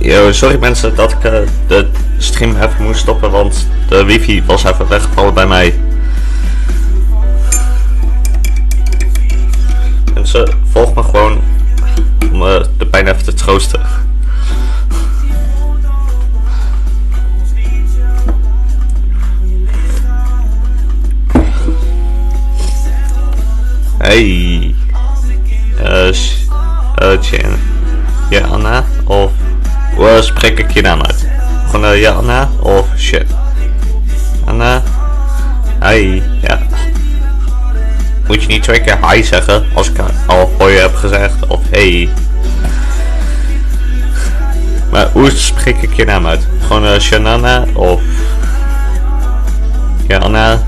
Yo, sorry mensen dat ik eh, de stream even moest stoppen, want de wifi was even weggevallen bij mij. Mensen, volg me gewoon om eh, de pijn even te troosten. Hey. Sh- eh, Jan. Ja, Anna? Of hoe spreek ik je naam uit? Gewoon eh, ja, Anna? Of shit? Anna? Hi. Ja. Moet je niet twee keer hi zeggen als ik al hoi heb gezegd? Of hey. Maar hoe spreek ik je naam uit? Gewoon eh Shanana of... Ja, Anna?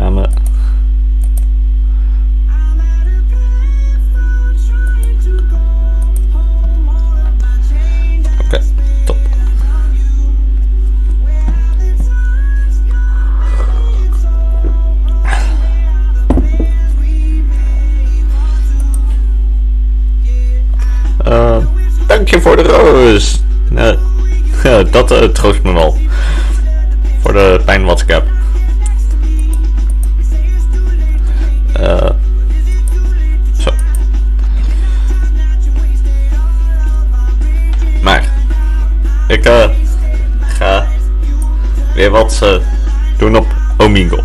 Ja, maar... Oké, top. Eh, dank je voor de roos. Dat eh, troost me wel. Voor de pijn wat ik heb. Wat eh, doen op Omingo.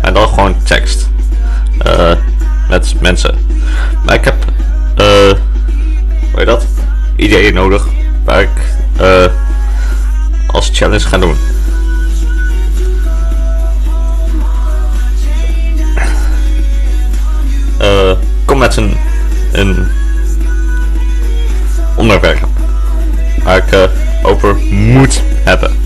En dan gewoon tekst. Eh, met mensen. Maar ik heb, eh, hoe heet dat? Ideeën nodig waar ik eh, als challenge ga doen. eh, kom met een, een onderwerp waar ik over moet hebben.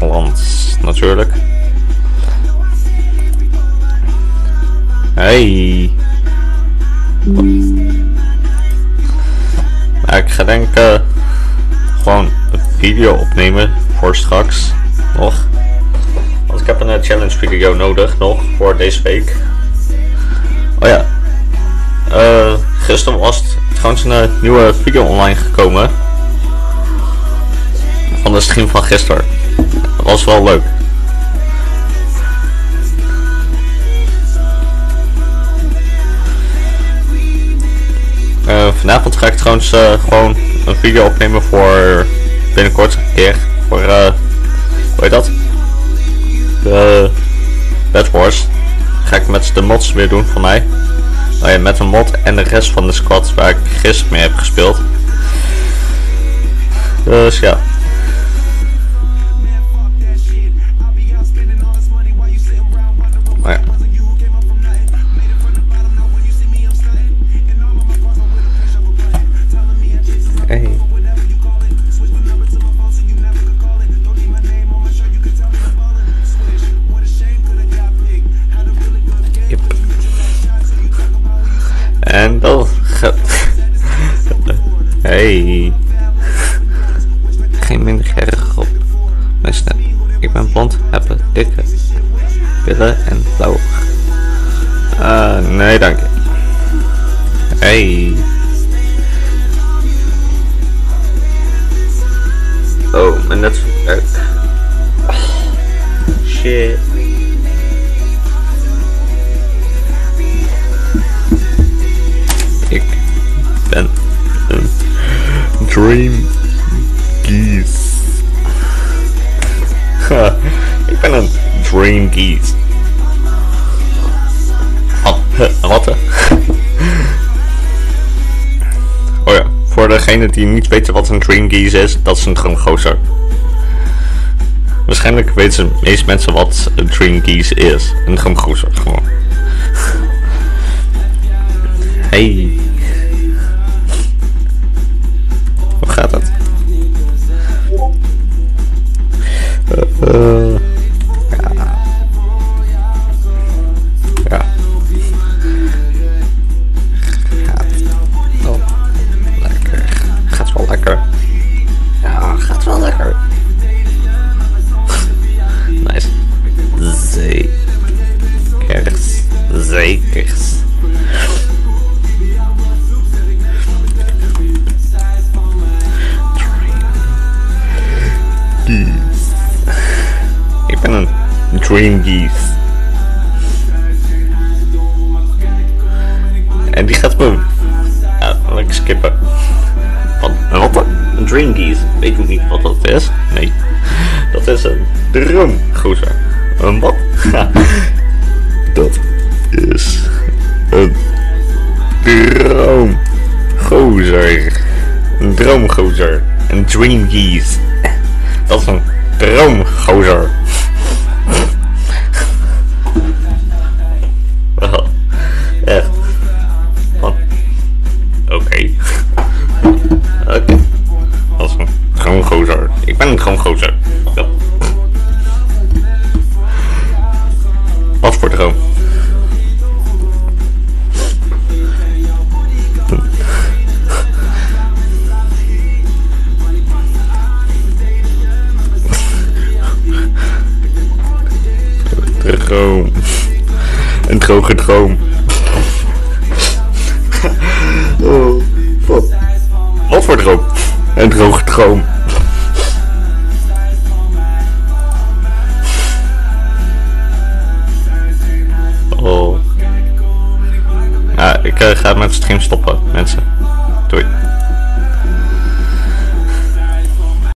Nederland natuurlijk. Hey. Ik ga denk gewoon een video opnemen voor straks nog. Want ik heb een eh, challenge video nodig nog voor deze week. Oh ja. Eh gisteren was het trouwens een eh, nieuwe video online gekomen. Van de stream van gisteren. Was wel leuk. Uh, vanavond ga ik trouwens uh, gewoon een video opnemen voor binnenkort een keer. Voor, uh, hoe heet dat? De Bad Wars. Ga ik met de mods weer doen van mij. Nou ja, met een mod en de rest van de squad waar ik gisteren mee heb gespeeld. Dus ja. En dat gaat. Hey. Geen minder op mijn stem. Ik ben blond, heb dikke billen en blauw. Uh, nee, dank je. Hey. Oh, mijn netwerk. Dream geese. Ik ben een dream geese. Wat? Oh ja, voor degene die niet weten wat een dream geese is, dat is een droomgozer. Waarschijnlijk weten de meeste mensen wat een dream geese is. Een droomgozer, gewoon. Hey. Hoe gaat het? En die gaat me... Ja, lekker skippen. Van, wat? Een Dream Geese. Weet je niet wat dat is? Nee. Dat is een droomgozer. Een wat? dat is een droomgozer. Een droomgozer. Een Dream Geese. Dat is een droomgozer. Een droge droom. oh, wat? Wat voor droom? Een droge droom. Oh. Ja, ik uh, ga met stream stoppen, mensen.